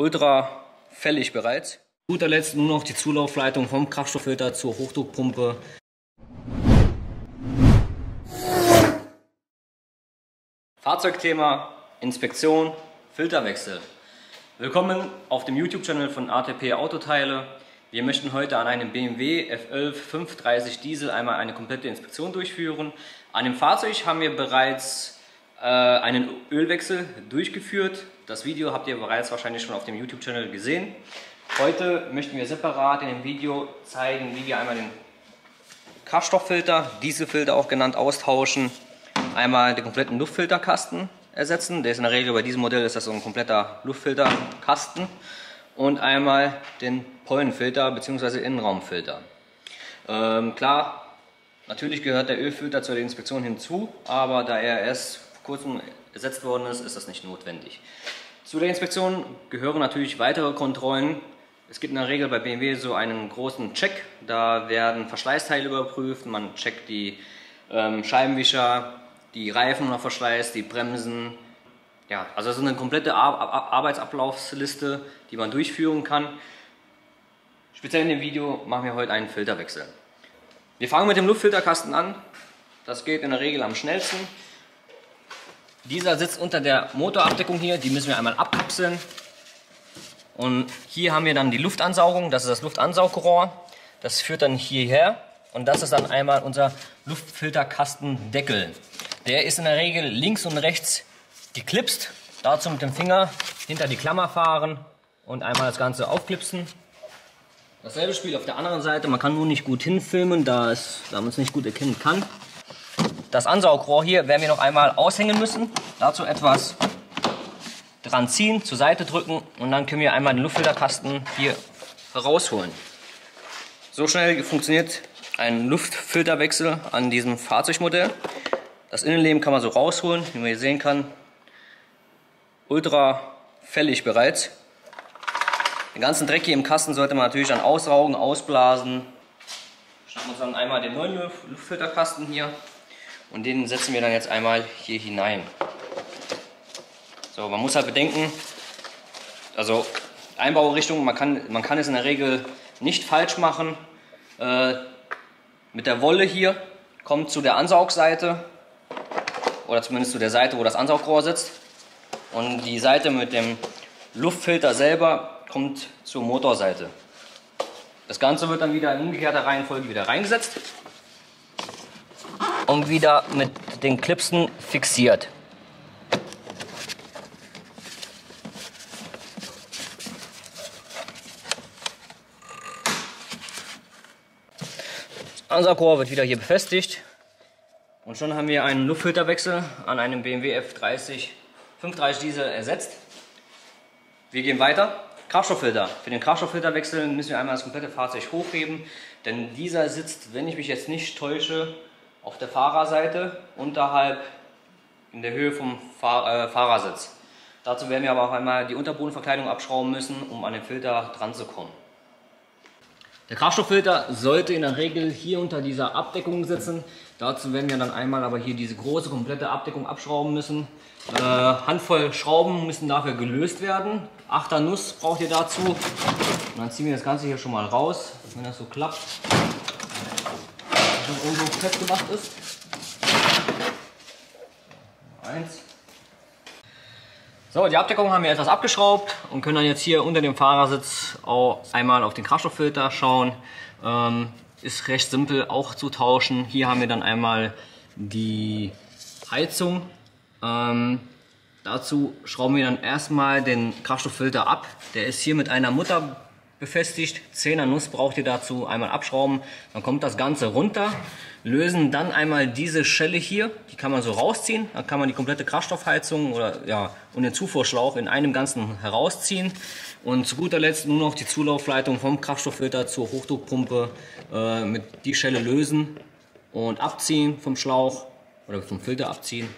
ultra fällig bereits. Zu guter Letzt nur noch die Zulaufleitung vom Kraftstofffilter zur Hochdruckpumpe. Fahrzeugthema, Inspektion, Filterwechsel. Willkommen auf dem YouTube-Channel von ATP Autoteile. Wir möchten heute an einem BMW F11 530 Diesel einmal eine komplette Inspektion durchführen. An dem Fahrzeug haben wir bereits äh, einen Ölwechsel durchgeführt. Das Video habt ihr bereits wahrscheinlich schon auf dem YouTube-Channel gesehen. Heute möchten wir separat in dem Video zeigen, wie wir einmal den Kraftstofffilter, Dieselfilter auch genannt, austauschen einmal den kompletten Luftfilterkasten ersetzen. Der ist in der Regel bei diesem Modell ist das so ein kompletter Luftfilterkasten und einmal den Pollenfilter bzw. Innenraumfilter. Ähm, klar, natürlich gehört der Ölfilter zur Inspektion hinzu, aber da er erst vor kurzem ersetzt worden ist, ist das nicht notwendig. Zu der Inspektion gehören natürlich weitere Kontrollen. Es gibt in der Regel bei BMW so einen großen Check. Da werden Verschleißteile überprüft, man checkt die ähm, Scheibenwischer, die Reifen noch verschleißt, die Bremsen. Ja, also so eine komplette Ar Arbeitsablaufsliste, die man durchführen kann. Speziell in dem Video machen wir heute einen Filterwechsel. Wir fangen mit dem Luftfilterkasten an. Das geht in der Regel am schnellsten. Dieser sitzt unter der Motorabdeckung hier, die müssen wir einmal abkapseln. Und hier haben wir dann die Luftansaugung, das ist das Luftansaugrohr. Das führt dann hierher und das ist dann einmal unser Luftfilterkastendeckel. Der ist in der Regel links und rechts geklipst. Dazu mit dem Finger hinter die Klammer fahren und einmal das Ganze aufklipsen. Dasselbe Spiel auf der anderen Seite. Man kann nur nicht gut hinfilmen, da, da man es nicht gut erkennen kann. Das Ansaugrohr hier werden wir noch einmal aushängen müssen. Dazu etwas dran ziehen, zur Seite drücken und dann können wir einmal den Luftfilterkasten hier rausholen. So schnell funktioniert ein Luftfilterwechsel an diesem Fahrzeugmodell. Das Innenleben kann man so rausholen, wie man hier sehen kann. Ultra fällig bereits. Den ganzen Dreck hier im Kasten sollte man natürlich dann ausraugen, ausblasen. Schnappen wir uns dann einmal den neuen Luftfilterkasten hier und den setzen wir dann jetzt einmal hier hinein. So, man muss halt bedenken, also Einbaurichtung, man kann, man kann es in der Regel nicht falsch machen. Äh, mit der Wolle hier kommt zu der Ansaugseite oder zumindest zu der Seite, wo das Ansaugrohr sitzt. Und die Seite mit dem Luftfilter selber kommt zur Motorseite. Das Ganze wird dann wieder in umgekehrter Reihenfolge wieder reingesetzt und wieder mit den Clipsen fixiert. Das Ansaugrohr wird wieder hier befestigt und schon haben wir einen Luftfilterwechsel an einem BMW F30 530 Diesel ersetzt. Wir gehen weiter. Kraftstofffilter. Für den Kraftstofffilterwechsel müssen wir einmal das komplette Fahrzeug hochheben, denn dieser sitzt, wenn ich mich jetzt nicht täusche, auf der Fahrerseite unterhalb in der Höhe vom Fahr äh, Fahrersitz. Dazu werden wir aber auch einmal die Unterbodenverkleidung abschrauben müssen, um an den Filter dran zu kommen. Der Kraftstofffilter sollte in der Regel hier unter dieser Abdeckung sitzen. Dazu werden wir dann einmal aber hier diese große komplette Abdeckung abschrauben müssen. Äh, Handvoll Schrauben müssen dafür gelöst werden. Achter Nuss braucht ihr dazu. Und dann ziehen wir das Ganze hier schon mal raus, wenn das so klappt. Das irgendwo festgemacht ist. Eins. So, die Abdeckung haben wir etwas abgeschraubt und können dann jetzt hier unter dem Fahrersitz auch einmal auf den Kraftstofffilter schauen. Ähm, ist recht simpel auch zu tauschen. Hier haben wir dann einmal die Heizung. Ähm, dazu schrauben wir dann erstmal den Kraftstofffilter ab. Der ist hier mit einer Mutter befestigt. 10er Nuss braucht ihr dazu einmal abschrauben. Dann kommt das Ganze runter. Lösen dann einmal diese Schelle hier. Die kann man so rausziehen. Dann kann man die komplette Kraftstoffheizung oder ja und den Zufuhrschlauch in einem Ganzen herausziehen. Und zu guter Letzt nur noch die Zulaufleitung vom Kraftstofffilter zur Hochdruckpumpe äh, mit die Schelle lösen und abziehen vom Schlauch oder vom Filter abziehen.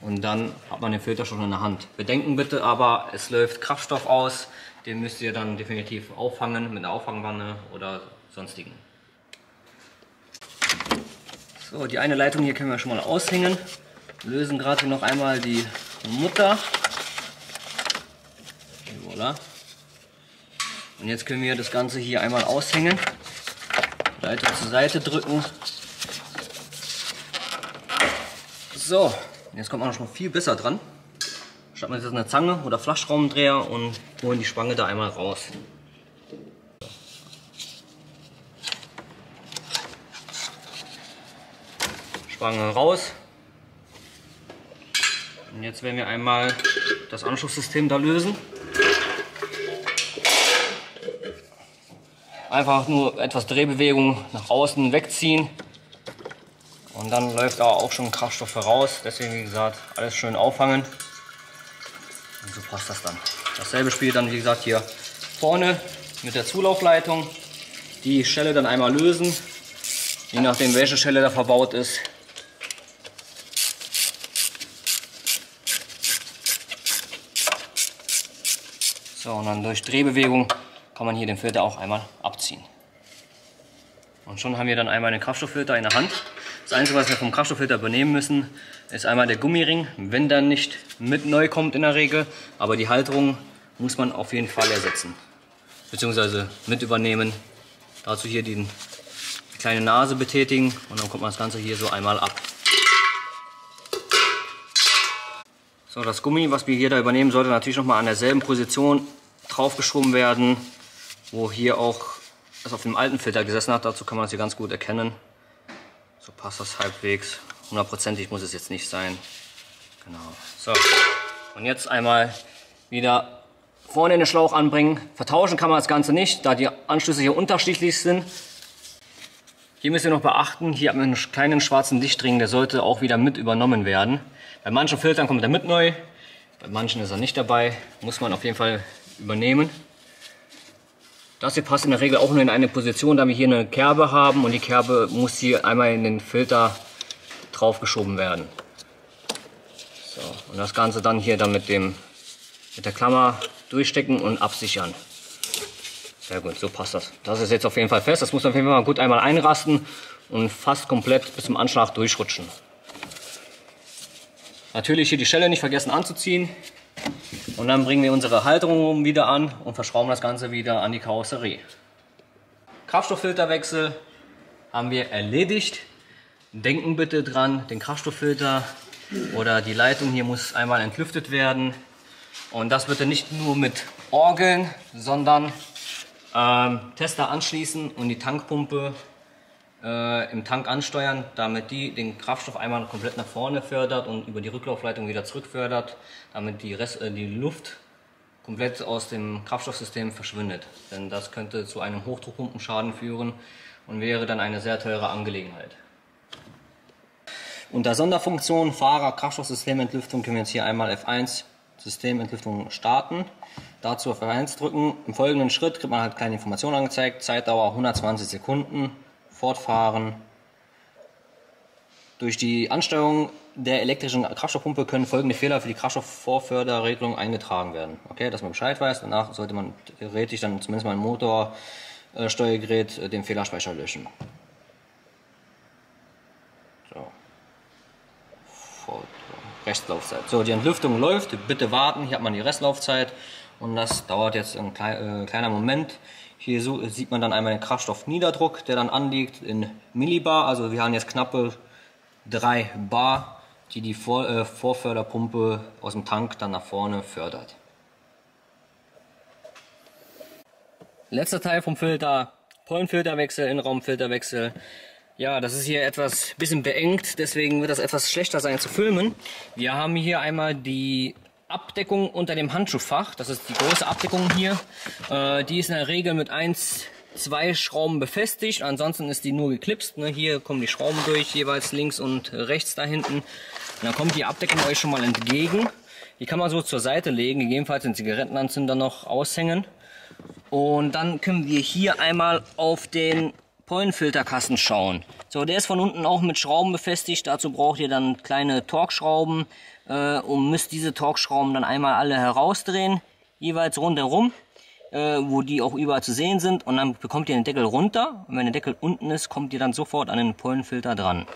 Und dann hat man den Filter schon in der Hand. Bedenken bitte aber, es läuft Kraftstoff aus. Den müsst ihr dann definitiv auffangen mit einer Auffangwanne oder sonstigen. So, die eine Leitung hier können wir schon mal aushängen. Lösen gerade noch einmal die Mutter. Voilà. Und jetzt können wir das Ganze hier einmal aushängen. Seite zur Seite drücken. So, jetzt kommt man noch mal viel besser dran. Statt man jetzt eine Zange oder Flaschraumdreher und holen die Spange da einmal raus. Spange raus. Und jetzt werden wir einmal das Anschlusssystem da lösen. Einfach nur etwas Drehbewegung nach außen wegziehen. Und dann läuft da auch schon Kraftstoff heraus. Deswegen, wie gesagt, alles schön auffangen. Und so passt das dann. Dasselbe spielt dann, wie gesagt, hier vorne mit der Zulaufleitung. Die Schelle dann einmal lösen. Je nachdem, welche Schelle da verbaut ist, So, und dann durch Drehbewegung kann man hier den Filter auch einmal abziehen. Und schon haben wir dann einmal den Kraftstofffilter in der Hand. Das Einzige, was wir vom Kraftstofffilter übernehmen müssen, ist einmal der Gummiring, wenn der nicht mit neu kommt in der Regel. Aber die Halterung muss man auf jeden Fall ersetzen, beziehungsweise mit übernehmen. Dazu hier die kleine Nase betätigen und dann kommt man das Ganze hier so einmal ab. So, das Gummi, was wir hier da übernehmen, sollte natürlich nochmal an derselben Position draufgeschoben werden, wo hier auch das auf dem alten Filter gesessen hat. Dazu kann man das hier ganz gut erkennen. So passt das halbwegs. Hundertprozentig muss es jetzt nicht sein. Genau. So, und jetzt einmal wieder vorne in den Schlauch anbringen. Vertauschen kann man das Ganze nicht, da die Anschlüsse hier unterschiedlich sind. Hier müsst ihr noch beachten, hier haben wir einen kleinen schwarzen Lichtring, der sollte auch wieder mit übernommen werden. Bei manchen Filtern kommt er mit neu, bei manchen ist er nicht dabei. Muss man auf jeden Fall übernehmen. Das hier passt in der Regel auch nur in eine Position, da wir hier eine Kerbe haben und die Kerbe muss hier einmal in den Filter draufgeschoben werden. So, und das Ganze dann hier dann mit, dem, mit der Klammer durchstecken und absichern. Sehr gut, so passt das. Das ist jetzt auf jeden Fall fest. Das muss auf jeden Fall mal gut einmal einrasten und fast komplett bis zum Anschlag durchrutschen. Natürlich hier die Schelle nicht vergessen anzuziehen. Und dann bringen wir unsere Halterung wieder an und verschrauben das Ganze wieder an die Karosserie. Kraftstofffilterwechsel haben wir erledigt. Denken bitte dran, den Kraftstofffilter oder die Leitung hier muss einmal entlüftet werden. Und das bitte nicht nur mit Orgeln, sondern ähm, Tester anschließen und die Tankpumpe äh, im Tank ansteuern, damit die den Kraftstoff einmal komplett nach vorne fördert und über die Rücklaufleitung wieder zurück fördert, damit die, Rest, äh, die Luft komplett aus dem Kraftstoffsystem verschwindet. Denn das könnte zu einem Hochdruckpumpenschaden führen und wäre dann eine sehr teure Angelegenheit. Unter Sonderfunktion Fahrer Kraftstoffsystementlüftung können wir jetzt hier einmal F1 Systementlüftung starten. Dazu auf F1 drücken. Im folgenden Schritt kriegt man halt kleine Informationen angezeigt. Zeitdauer 120 Sekunden fortfahren. Durch die Ansteuerung der elektrischen Kraftstoffpumpe können folgende Fehler für die Kraftstoffvorförderregelung eingetragen werden. Okay, dass man Bescheid weiß. Danach sollte man theoretisch dann zumindest mal ein Motorsteuergerät äh, den Fehlerspeicher löschen. So. Restlaufzeit. So, die Entlüftung läuft. Bitte warten. Hier hat man die Restlaufzeit. Und das dauert jetzt ein äh, kleiner Moment. Hier so, sieht man dann einmal den Kraftstoffniederdruck, der dann anliegt in Millibar. Also wir haben jetzt knappe 3 Bar, die die Vor äh, Vorförderpumpe aus dem Tank dann nach vorne fördert. Letzter Teil vom Filter, Pollenfilterwechsel, Innenraumfilterwechsel. Ja, das ist hier etwas bisschen beengt, deswegen wird das etwas schlechter sein zu filmen. Wir haben hier einmal die Abdeckung unter dem Handschuhfach. Das ist die große Abdeckung hier. Äh, die ist in der Regel mit 1, 2 Schrauben befestigt. Ansonsten ist die nur geklipst. Ne? Hier kommen die Schrauben durch, jeweils links und rechts da hinten. Und dann kommt die Abdeckung euch schon mal entgegen. Die kann man so zur Seite legen, gegebenenfalls den Zigarettenanzünder noch aushängen. Und dann können wir hier einmal auf den Pollenfilterkasten schauen. So, der ist von unten auch mit Schrauben befestigt. Dazu braucht ihr dann kleine Torx-Schrauben äh, und müsst diese Torx-Schrauben dann einmal alle herausdrehen, jeweils rundherum, äh, wo die auch überall zu sehen sind. Und dann bekommt ihr den Deckel runter. Und wenn der Deckel unten ist, kommt ihr dann sofort an den Pollenfilter dran.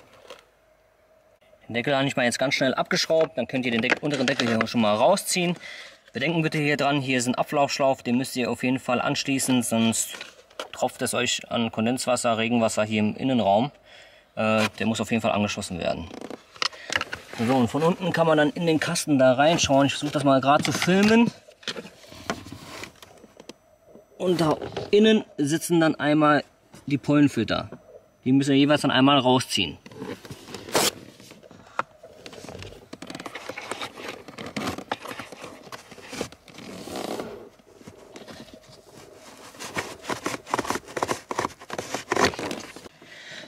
Den Deckel habe ich mal jetzt ganz schnell abgeschraubt. Dann könnt ihr den Deckel, unteren Deckel hier schon mal rausziehen. Bedenken bitte hier dran, hier ist ein Ablaufschlauch, den müsst ihr auf jeden Fall anschließen, sonst tropft es euch an Kondenswasser, Regenwasser hier im Innenraum. Äh, der muss auf jeden Fall angeschlossen werden. So, und von unten kann man dann in den Kasten da reinschauen. Ich versuche das mal gerade zu filmen. Und da innen sitzen dann einmal die Pollenfilter. Die müssen wir jeweils dann einmal rausziehen.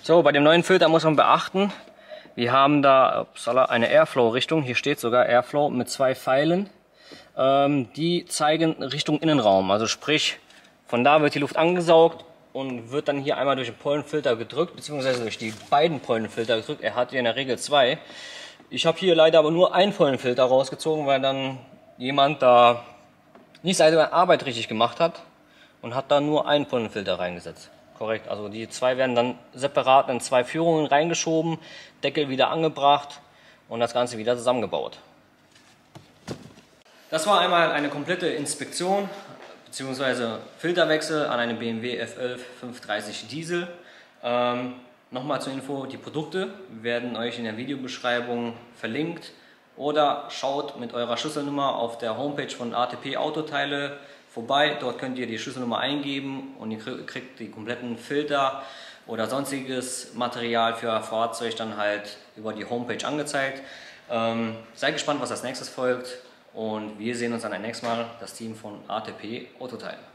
So, bei dem neuen Filter muss man beachten, wir haben da upsala, eine Airflow-Richtung. Hier steht sogar Airflow mit zwei Pfeilen. Ähm, die zeigen Richtung Innenraum. Also sprich, von da wird die Luft angesaugt und wird dann hier einmal durch den Pollenfilter gedrückt, beziehungsweise durch die beiden Pollenfilter gedrückt. Er hat hier in der Regel zwei. Ich habe hier leider aber nur einen Pollenfilter rausgezogen, weil dann jemand da nicht seine Arbeit richtig gemacht hat und hat da nur einen Pollenfilter reingesetzt. Korrekt, also die zwei werden dann separat in zwei Führungen reingeschoben, Deckel wieder angebracht und das Ganze wieder zusammengebaut. Das war einmal eine komplette Inspektion bzw. Filterwechsel an einem BMW F11 530 Diesel. Ähm, Nochmal zur Info, die Produkte werden euch in der Videobeschreibung verlinkt oder schaut mit eurer Schlüsselnummer auf der Homepage von ATP Autoteile vorbei. Dort könnt ihr die Schlüsselnummer eingeben und ihr kriegt die kompletten Filter oder sonstiges Material für euer Fahrzeug dann halt über die Homepage angezeigt. Ähm, seid gespannt, was als nächstes folgt und wir sehen uns dann ein nächstes Mal, das Team von ATP Autoteile.